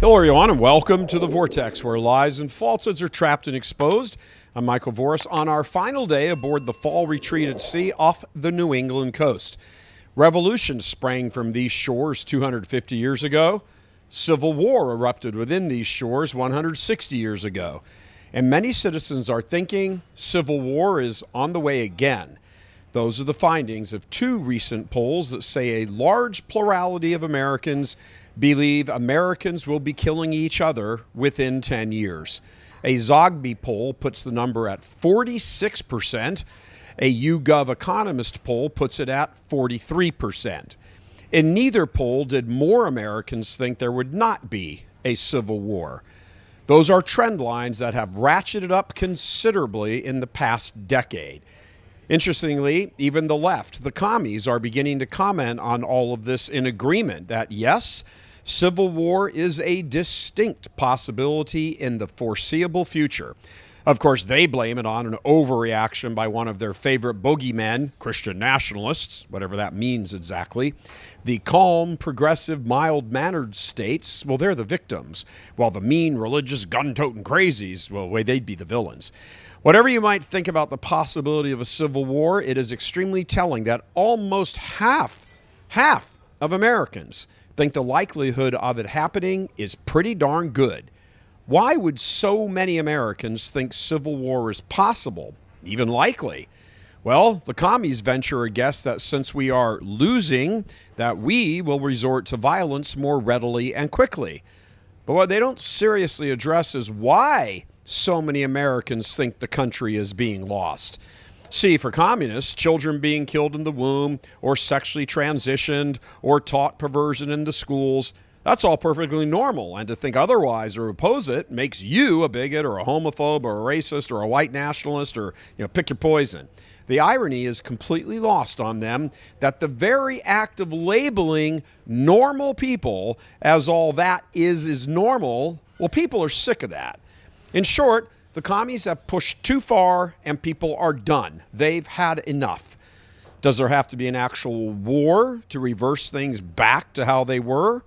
Hello, everyone, and welcome to the Vortex, where lies and falsehoods are trapped and exposed. I'm Michael Voris on our final day aboard the fall retreat at sea off the New England coast. Revolutions sprang from these shores 250 years ago. Civil war erupted within these shores 160 years ago. And many citizens are thinking civil war is on the way again. Those are the findings of two recent polls that say a large plurality of Americans believe Americans will be killing each other within 10 years. A Zogby poll puts the number at 46%. A YouGov Economist poll puts it at 43%. In neither poll did more Americans think there would not be a civil war. Those are trend lines that have ratcheted up considerably in the past decade. Interestingly, even the left, the commies, are beginning to comment on all of this in agreement that yes, civil war is a distinct possibility in the foreseeable future. Of course, they blame it on an overreaction by one of their favorite bogeymen, Christian nationalists, whatever that means exactly. The calm, progressive, mild mannered states, well, they're the victims, while the mean, religious, gun toting crazies, well, way they'd be the villains. Whatever you might think about the possibility of a civil war, it is extremely telling that almost half, half of Americans think the likelihood of it happening is pretty darn good. Why would so many Americans think civil war is possible, even likely? Well, the commies venture a guess that since we are losing, that we will resort to violence more readily and quickly. But what they don't seriously address is why so many Americans think the country is being lost. See, for communists, children being killed in the womb or sexually transitioned or taught perversion in the schools, that's all perfectly normal. And to think otherwise or oppose it makes you a bigot or a homophobe or a racist or a white nationalist or, you know, pick your poison. The irony is completely lost on them that the very act of labeling normal people as all that is is normal, well, people are sick of that. In short, the commies have pushed too far and people are done. They've had enough. Does there have to be an actual war to reverse things back to how they were?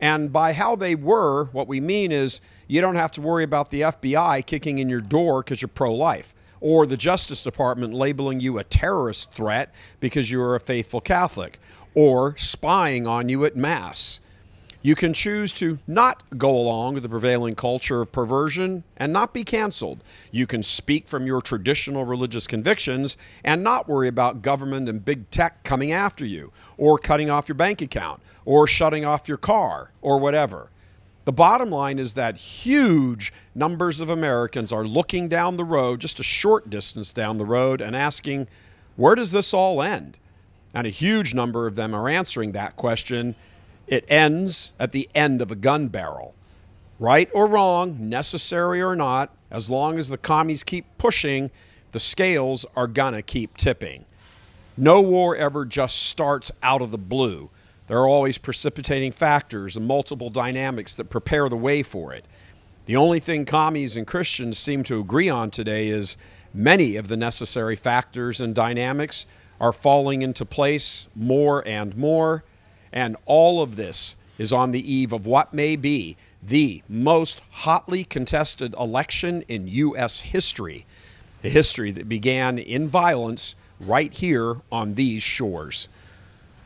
And by how they were, what we mean is you don't have to worry about the FBI kicking in your door because you're pro life, or the Justice Department labeling you a terrorist threat because you're a faithful Catholic, or spying on you at Mass. You can choose to not go along with the prevailing culture of perversion and not be canceled. You can speak from your traditional religious convictions and not worry about government and big tech coming after you, or cutting off your bank account, or shutting off your car, or whatever. The bottom line is that huge numbers of Americans are looking down the road, just a short distance down the road, and asking, where does this all end? And a huge number of them are answering that question it ends at the end of a gun barrel. Right or wrong, necessary or not, as long as the commies keep pushing, the scales are going to keep tipping. No war ever just starts out of the blue. There are always precipitating factors and multiple dynamics that prepare the way for it. The only thing commies and Christians seem to agree on today is many of the necessary factors and dynamics are falling into place more and more, and all of this is on the eve of what may be the most hotly contested election in U.S. history, a history that began in violence right here on these shores.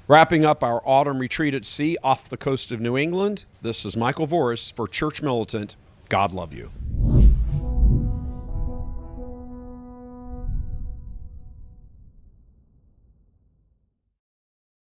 Wrapping up our autumn retreat at sea off the coast of New England, this is Michael Voris for Church Militant. God love you.